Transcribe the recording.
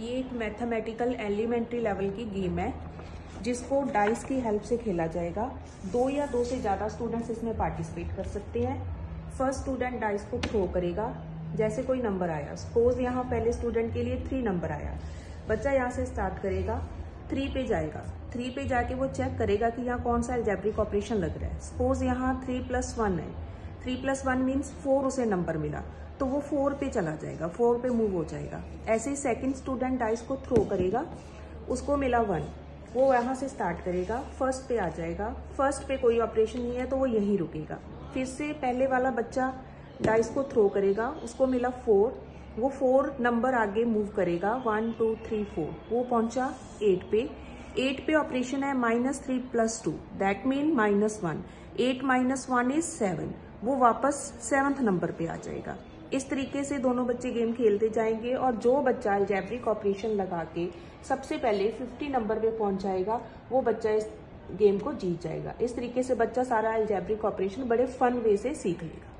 ये एक mathematical elementary level की गेम है, जिसको डाइस की हेल्प से खेला जाएगा। दो या दो से ज़्यादा स्टूडेंट्स इसमें पार्टिसिपेट कर सकते हैं। फ़र्स्ट स्टूडेंट डाइस को थ्रो करेगा। जैसे कोई नंबर आया। सपोज़ यहाँ पहले स्टूडेंट के लिए थ्री नंबर आया। बच्चा यहाँ से स्टार्ट करेगा। थ्री पे जाएगा। थ्री पे जाके वो चेक करेगा कि यहाँ कौन सा एल्जेब्रिक ऑपरेशन लग रहा है। सपोज़ यहाँ थ्री प्लस वन है। Three plus one means four उसे नंबर मिला। तो वो फोर पे चला जाएगा, फोर पे मूव हो जाएगा। ऐसे ही सेकेंड स्टूडेंट डाइस को थ्रो करेगा, उसको मिला वन वो यहाँ से स्टार्ट करेगा फ़र्स्ट पे आ जाएगा। फ़र्स्ट पे कोई ऑपरेशन नहीं है तो वो यहीं रुकेगा। फिर से पहले वाला बच्चा डाइस को थ्रो करेगा, उसको मिला फोर वो फोर नंबर आगे मूव करेगा वन टू थ्री फोर वो पहुँचा एट पे। एट पे ऑपरेशन है minus three plus two that mean minus one eight minus one is seven वो वापस सेवन्थ नंबर पे आ जाएगा। इस तरीके से दोनों बच्चे गेम खेलते जाएँगे और जो बच्चा एल्जेब्रिक ऑपरेशन लगा के सबसे पहले 50 नंबर पे पहुँच जाएगा, वो बच्चा इस गेम को जीत जाएगा। इस तरीके से बच्चा सारा एल्जेब्रिक ऑपरेशन बड़े फन वे से सीख लेगा।